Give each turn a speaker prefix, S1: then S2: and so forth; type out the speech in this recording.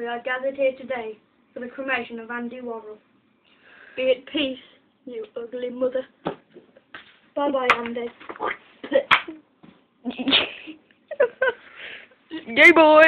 S1: we are gathered here today for the cremation of Andy Worrell. Be at peace, you ugly mother. Bye bye, Andy.
S2: Gay boy!